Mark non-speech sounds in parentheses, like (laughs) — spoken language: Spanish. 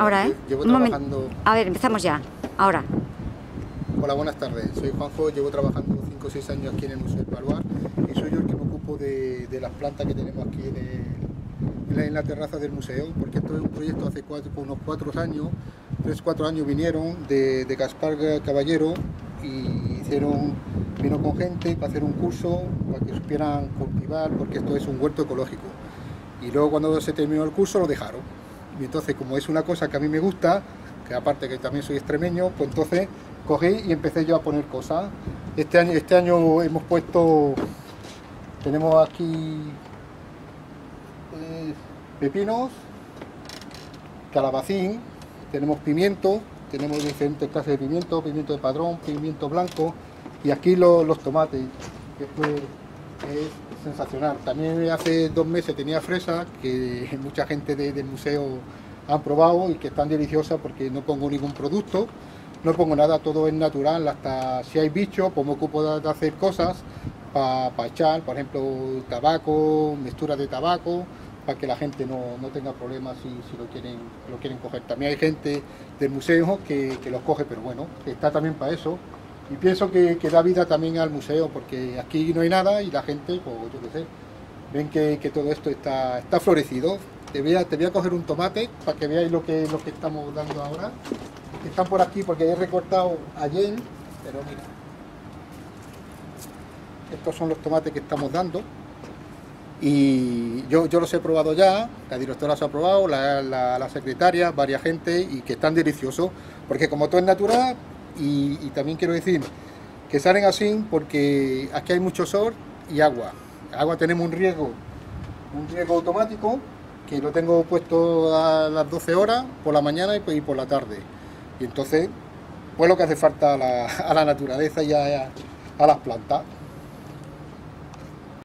ahora, ¿eh? Llevo trabajando... A ver, empezamos ya. Ahora. Hola, buenas tardes. Soy Juanjo, llevo trabajando 5 o 6 años aquí en el Museo del Baluar y soy yo el que me ocupo de, de las plantas que tenemos aquí en, el- en la, en la terraza del museo, porque esto es un proyecto hace cuatro, unos 4 años, 3 4 años vinieron de, de Gaspar Caballero y hicieron, vino con gente para hacer un curso para que supieran cultivar, porque esto es un huerto ecológico. Y luego cuando se terminó el curso lo dejaron. Y entonces, como es una cosa que a mí me gusta, que aparte que también soy extremeño, pues entonces cogí y empecé yo a poner cosas. Este año, este año hemos puesto, tenemos aquí eh, pepinos, calabacín, tenemos pimiento, tenemos diferentes clases de pimiento, pimiento de padrón, pimiento blanco y aquí lo- los tomates, es, sensacional. También hace dos meses tenía fresa que (laughs) mucha gente de- del museo han probado y que están deliciosas porque no pongo ningún producto, no pongo nada, todo es natural, hasta si hay bichos, pues me ocupo de, hacer cosas para echar, por ejemplo, tabaco, mixtura de tabaco, para que la gente no, no tenga problemas si, si lo, quieren, lo quieren coger. También hay gente del museo que, que los coge, pero bueno, está también para eso. Y pienso que, que da vida también al museo, porque aquí no hay nada y la gente, pues yo qué sé, ven que, que todo esto está, está florecido. Te voy, a, te voy a coger un tomate para que veáis lo que, lo que estamos dando ahora. Están por aquí porque he recortado ayer, pero mira. Estos son los tomates que estamos dando. Y yo, yo los he probado ya, la directora los ha probado, la, la- la secretaria, varias gente, y que están deliciosos, porque como todo es natural, y, también quiero decir que salen así porque aquí hay mucho sol y agua. Agua tenemos un riego, un riego automático, que lo tengo puesto a las 12 horas por la mañana y, por la tarde. Y entonces, pues lo que hace falta a la, (laughs) naturaleza y a las plantas.